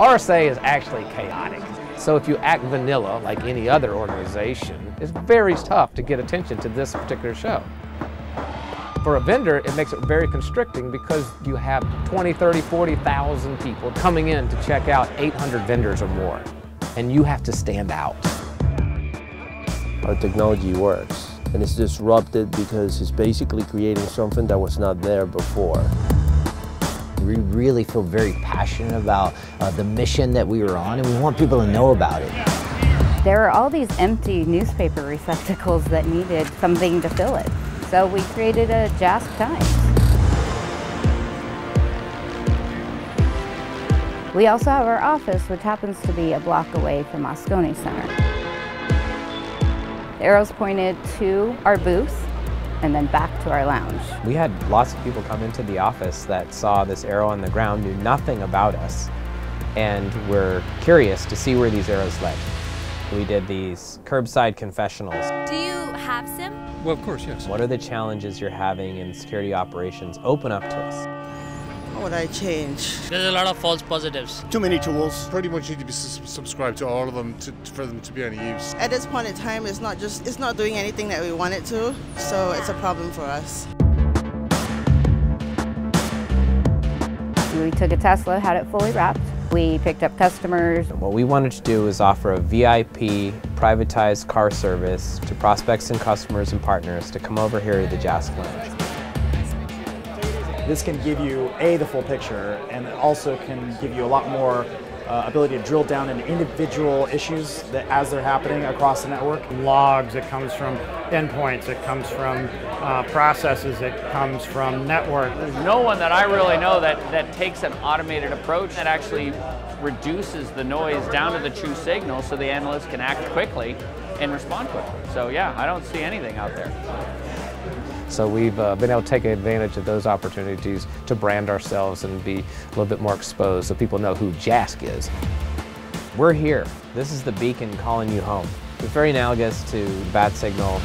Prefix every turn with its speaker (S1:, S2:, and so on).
S1: RSA is actually chaotic. So if you act vanilla like any other organization, it's very tough to get attention to this particular show. For a vendor, it makes it very constricting because you have 20, 30, 40,000 people coming in to check out 800 vendors or more, and you have to stand out.
S2: Our technology works, and it's disrupted because it's basically creating something that was not there before.
S3: We really feel very passionate about uh, the mission that we were on, and we want people to know about it.
S4: There are all these empty newspaper receptacles that needed something to fill it. So we created a JASK Times. We also have our office, which happens to be a block away from Moscone Center. The arrows pointed to our booth and then back to our lounge.
S5: We had lots of people come into the office that saw this arrow on the ground, knew nothing about us, and were curious to see where these arrows led. We did these curbside confessionals.
S6: Do you have SIEM?
S7: Well, of course, yes.
S5: What are the challenges you're having in security operations? Open up to us.
S8: What would I change?
S9: There's a lot of false positives.
S10: Too many tools.
S7: Pretty much need to be subscribed to all of them to, for them to be any use.
S8: At this point in time, it's not just it's not doing anything that we want it to, so it's a problem for us.
S4: We took a Tesla, had it fully wrapped. We picked up customers.
S5: What we wanted to do was offer a VIP privatized car service to prospects and customers and partners to come over here to the JASK Lounge.
S11: This can give you, A, the full picture, and it also can give you a lot more uh, ability to drill down into individual issues that as they're happening across the network.
S12: Logs, it comes from endpoints, it comes from uh, processes, it comes from network.
S13: There's no one that I really know that, that takes an automated approach that actually reduces the noise down to the true signal so the analyst can act quickly and respond quickly. So yeah, I don't see anything out there.
S1: So we've uh, been able to take advantage of those opportunities to brand ourselves and be a little bit more exposed so people know who JASK is.
S5: We're here. This is the beacon calling you home. It's very analogous to Bat Signal